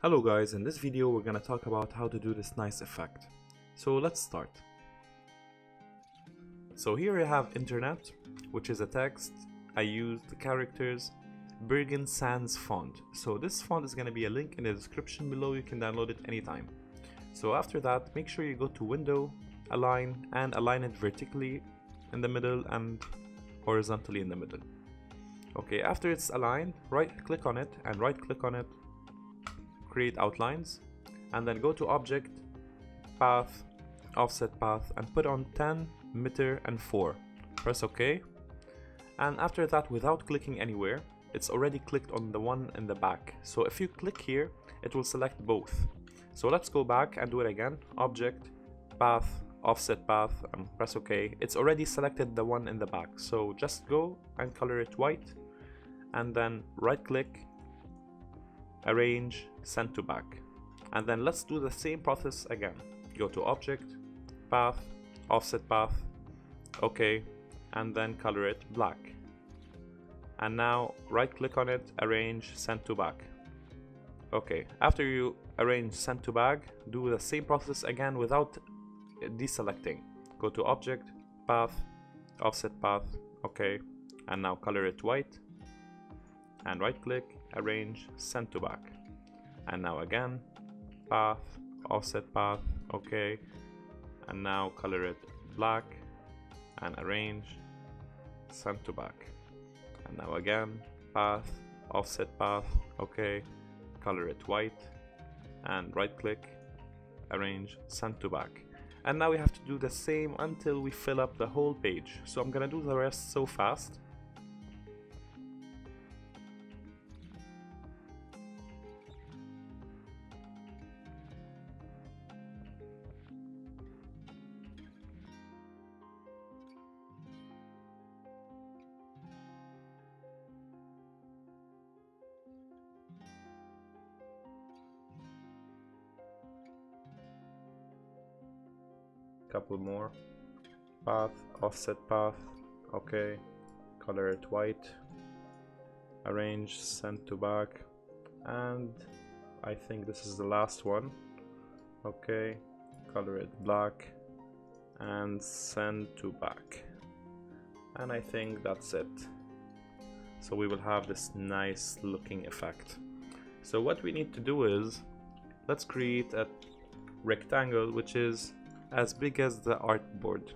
Hello guys, in this video we're gonna talk about how to do this nice effect. So let's start. So here I have internet, which is a text. I use the characters Bergen Sans font. So this font is gonna be a link in the description below, you can download it anytime. So after that, make sure you go to window, align, and align it vertically in the middle and horizontally in the middle. Okay, after it's aligned, right click on it and right click on it create outlines and then go to object path offset path and put on 10 meter and 4 press ok. And after that without clicking anywhere it's already clicked on the one in the back. So if you click here it will select both. So let's go back and do it again. Object path offset path and press ok. It's already selected the one in the back. So just go and color it white and then right click arrange, send to back. And then let's do the same process again. Go to object, path, offset path, okay, and then color it black. And now right click on it, arrange, send to back. Okay, after you arrange send to back, do the same process again without deselecting. Go to object, path, offset path, okay, and now color it white. And right click, arrange, send to back. And now again, path, offset path, okay. And now color it black and arrange, send to back. And now again, path, offset path, okay. Color it white and right click, arrange, send to back. And now we have to do the same until we fill up the whole page. So I'm gonna do the rest so fast couple more. Path offset path okay. Color it white. Arrange send to back. And I think this is the last one. Okay color it black and send to back. And I think that's it. So we will have this nice looking effect. So what we need to do is let's create a rectangle which is as big as the artboard.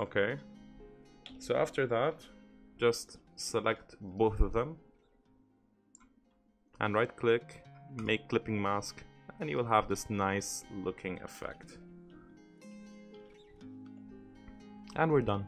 Okay, so after that, just select both of them and right click, make clipping mask, and you will have this nice looking effect. And we're done.